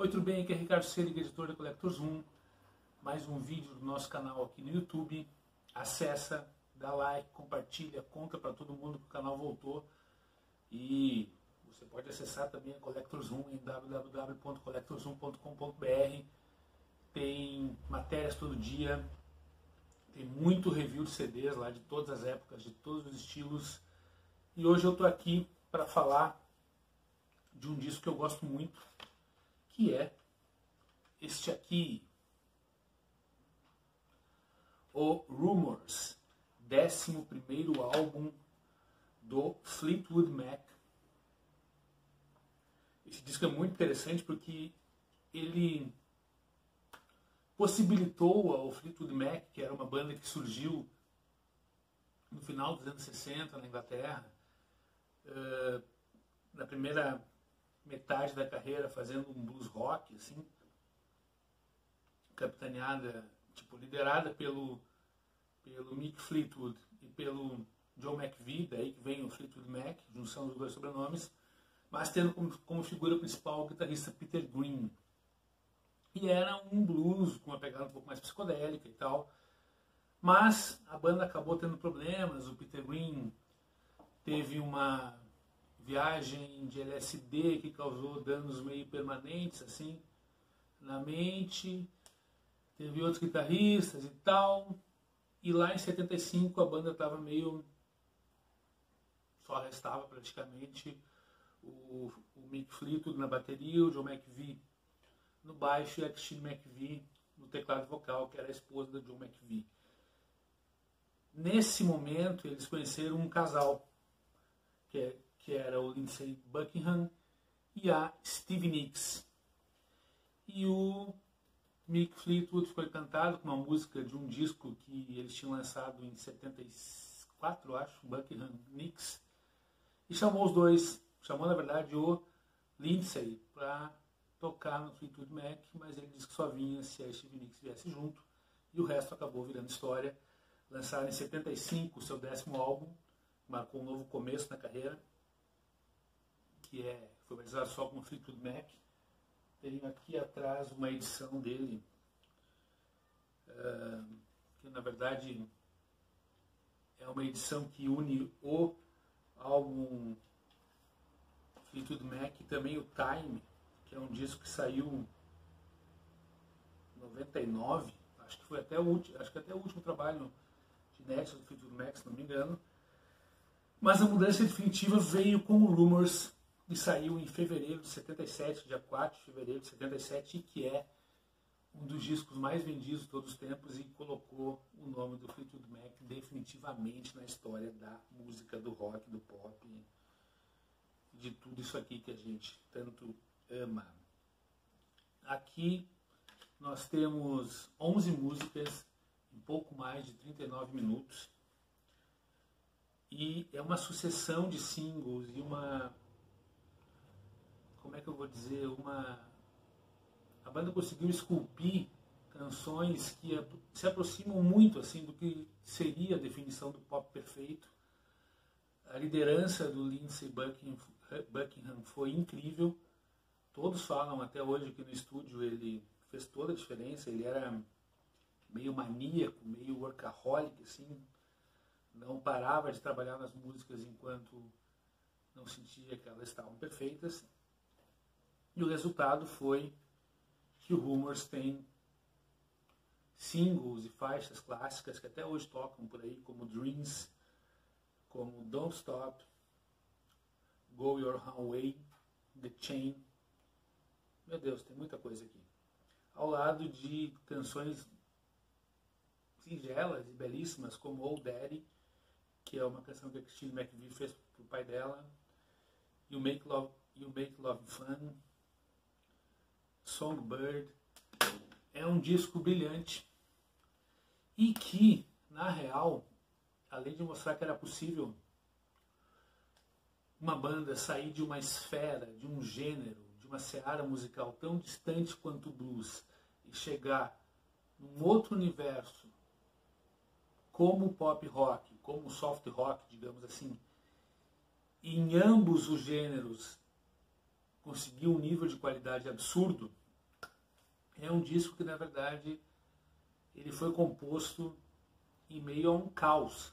Oi, tudo bem? Aqui é Ricardo Selig, editor da Collector Zoom. Mais um vídeo do nosso canal aqui no YouTube. Acessa, dá like, compartilha, conta para todo mundo que o canal voltou. E você pode acessar também a Collector Zoom em www.collectorzoom.com.br. Tem matérias todo dia, tem muito review de CDs lá de todas as épocas, de todos os estilos. E hoje eu estou aqui para falar de um disco que eu gosto muito, que é este aqui, o Rumors, 11 primeiro álbum do Fleetwood Mac. Esse disco é muito interessante porque ele possibilitou ao Fleetwood Mac, que era uma banda que surgiu no final dos anos 60 na Inglaterra, uh, na primeira metade da carreira fazendo um blues rock, assim, capitaneada, tipo, liderada pelo, pelo Mick Fleetwood e pelo John McVie, daí que vem o Fleetwood Mac, junção dos dois sobrenomes, mas tendo como, como figura principal o guitarrista Peter Green, e era um blues com uma pegada um pouco mais psicodélica e tal. Mas a banda acabou tendo problemas, o Peter Green teve uma viagem de LSD que causou danos meio permanentes assim na mente. Teve outros guitarristas e tal. E lá em 75 a banda estava meio só restava praticamente o, o Mick Fleetwood na bateria, o John McVie no baixo e a Christine McVie no teclado vocal, que era a esposa da John McVie. Nesse momento, eles conheceram um casal, que, é, que era o Lindsay Buckingham e a Stevie Nicks. E o Mick Fleetwood ficou encantado com uma música de um disco que eles tinham lançado em 74, acho, Buckingham Nicks, e chamou os dois, chamou na verdade o Lindsay para tocar no Fleetwood Mac, mas ele disse que só vinha se a Stevie Nicks viesse junto, e o resto acabou virando história. Lançaram em 75 o seu décimo álbum, marcou um novo começo na carreira, que é, foi batizado só como Fleetwood Mac. Tenho aqui atrás uma edição dele, uh, que na verdade é uma edição que une o álbum Fleetwood Mac e também o Time, que é um disco que saiu em 99, acho que foi até o último, acho que até o último trabalho de Nexus do Fleetwood Mac, se não me engano. Mas a mudança definitiva veio com o Rumors e saiu em fevereiro de 77, dia 4 de fevereiro de 77, que é um dos discos mais vendidos de todos os tempos e colocou o nome do Fleetwood Mac definitivamente na história da música, do rock, do pop, de tudo isso aqui que a gente tanto ama. Aqui nós temos 11 músicas em pouco mais de 39 minutos. E é uma sucessão de singles e uma. Como é que eu vou dizer? Uma. A banda conseguiu esculpir canções que se aproximam muito assim do que seria a definição do pop perfeito. A liderança do Lindsey Buckingham foi incrível Todos falam até hoje aqui no estúdio, ele fez toda a diferença, ele era meio maníaco, meio workaholic, assim, não parava de trabalhar nas músicas enquanto não sentia que elas estavam perfeitas. E o resultado foi que o Rumors tem singles e faixas clássicas que até hoje tocam por aí, como Dreams, como Don't Stop, Go Your Own Way, The Chain, meu Deus, tem muita coisa aqui. Ao lado de canções singelas e belíssimas, como Old Daddy, que é uma canção que a Christine McVie fez para o pai dela, You Make Love, you Make Love Fun, Songbird. É um disco brilhante e que, na real, além de mostrar que era possível uma banda sair de uma esfera, de um gênero, uma seara musical tão distante quanto o blues e chegar num outro universo como o pop rock, como o soft rock, digamos assim, em ambos os gêneros conseguir um nível de qualidade absurdo, é um disco que na verdade ele foi composto em meio a um caos,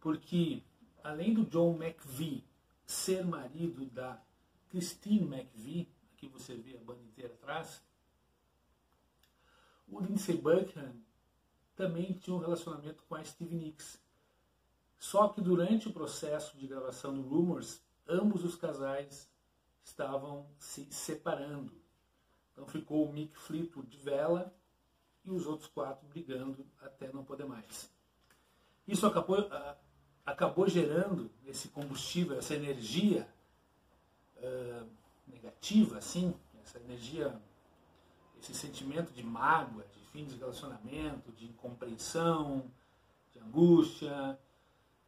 porque além do John McVie ser marido da Christine McVie, aqui você vê a banda inteira atrás, o Lindsey Buckingham também tinha um relacionamento com a Stevie Nicks. Só que durante o processo de gravação do Rumors, ambos os casais estavam se separando. Então ficou o Mick Fleetwood de vela e os outros quatro brigando até não poder mais. Isso acabou, acabou gerando esse combustível, essa energia uh, negativa, assim, essa energia, esse sentimento de mágoa, de fim de relacionamento, de incompreensão, de angústia,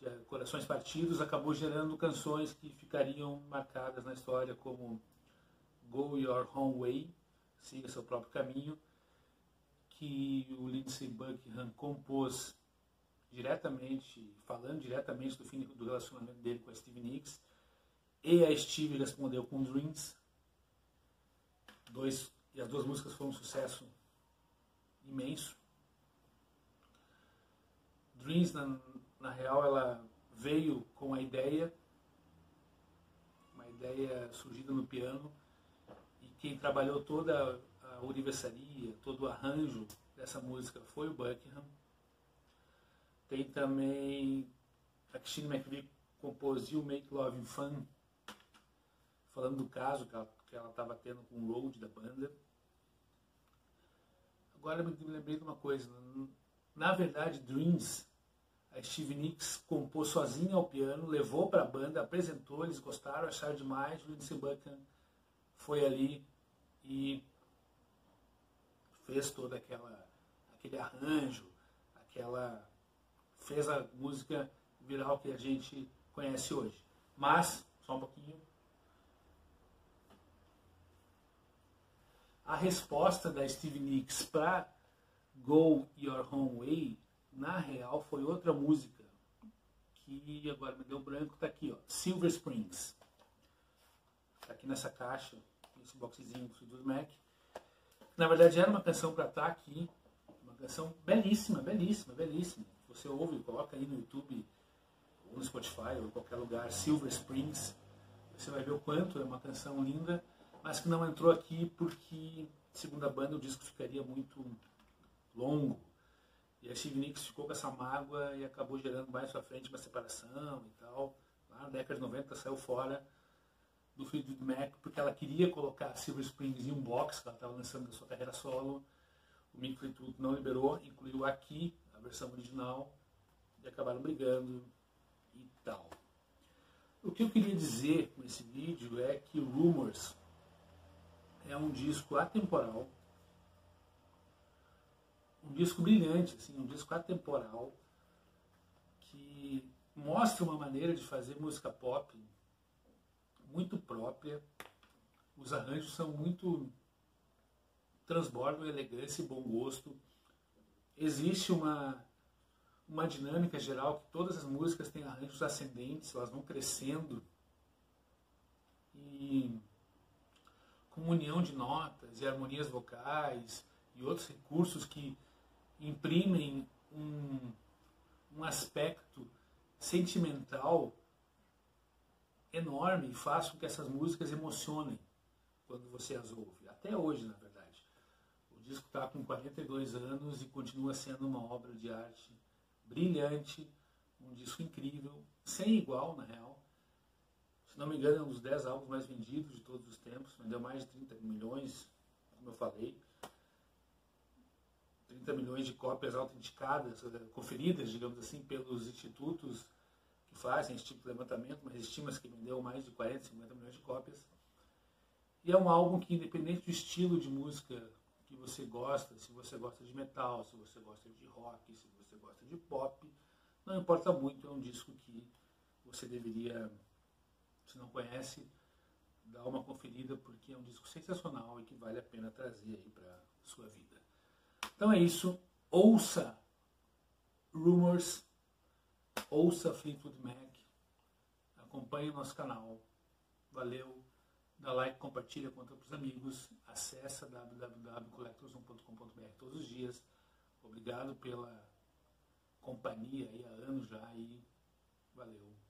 de corações partidos, acabou gerando canções que ficariam marcadas na história como Go Your Home Way, Siga Seu Próprio Caminho, que o Lindsey Buckingham compôs diretamente, falando diretamente do fim do relacionamento dele com a Stevie Nicks, e a Stevie respondeu com Dreams, dois, e as duas músicas foram um sucesso imenso. Dreams, na, na real, ela veio com a ideia, uma ideia surgida no piano, quem trabalhou toda a universaria, todo o arranjo dessa música foi o Buckingham. Tem também a Christine McVie compôs You Make Love Fun, falando do caso que ela estava tendo com o Road da banda. Agora me lembrei de uma coisa. Na verdade, Dreams, a Steve Nicks compôs sozinha ao piano, levou para a banda, apresentou, eles gostaram, acharam demais. O Lindsey Buckingham foi ali e fez toda aquela aquele arranjo, aquela fez a música viral que a gente conhece hoje. Mas, só um pouquinho. A resposta da Stevie Nicks para Go Your Home Way, na real, foi outra música que agora me deu branco, está aqui, ó, Silver Springs. Está aqui nessa caixa, esse boxezinho do Mac. Na verdade, era uma canção para estar tá aqui, uma canção belíssima, belíssima, belíssima você ouve, coloca aí no YouTube, ou no Spotify, ou em qualquer lugar, Silver Springs, você vai ver o quanto é uma canção linda, mas que não entrou aqui porque, segundo a banda, o disco ficaria muito longo. E a Steve Nicks ficou com essa mágoa e acabou gerando mais pra frente uma separação e tal. Lá na década de 90 saiu fora do Fleetwood Mac porque ela queria colocar Silver Springs em um box que ela estava lançando na sua carreira solo. O Mick Fleetwood não liberou, incluiu aqui versão original e acabaram brigando e tal. O que eu queria dizer com esse vídeo é que Rumors é um disco atemporal, um disco brilhante, assim, um disco atemporal que mostra uma maneira de fazer música pop muito própria. Os arranjos são muito transbordam elegância e bom gosto existe uma, uma dinâmica geral que todas as músicas têm arranjos ascendentes, elas vão crescendo. E comunhão de notas e harmonias vocais e outros recursos que imprimem um, um aspecto sentimental enorme e faz com que essas músicas emocionem quando você as ouve. Até hoje, na verdade disco está com 42 anos e continua sendo uma obra de arte brilhante, um disco incrível, sem igual na real. Se não me engano, é um dos 10 álbuns mais vendidos de todos os tempos, vendeu mais de 30 milhões, como eu falei. 30 milhões de cópias autenticadas, eh, conferidas, digamos assim, pelos institutos fazem esse tipo de levantamento, mas estima-se que vendeu mais de 40, 50 milhões de cópias. E é um álbum que, independente do estilo de música que você gosta, se você gosta de metal, se você gosta de rock, se você gosta de pop, não importa muito, é um disco que você deveria, se não conhece, dar uma conferida porque é um disco sensacional e que vale a pena trazer aí para sua vida. Então é isso, ouça Rumors, ouça Fleetwood Mac, acompanhe o nosso canal. Valeu! dá like, compartilha, conta para os amigos, acessa www.collector Dias, obrigado pela companhia aí há anos já e valeu.